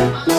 Oh.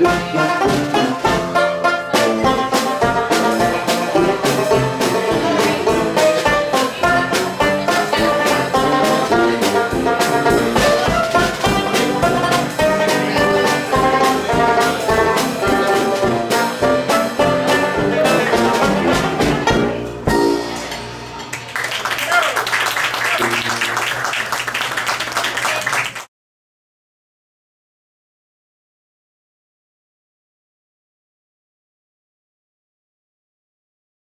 Bye.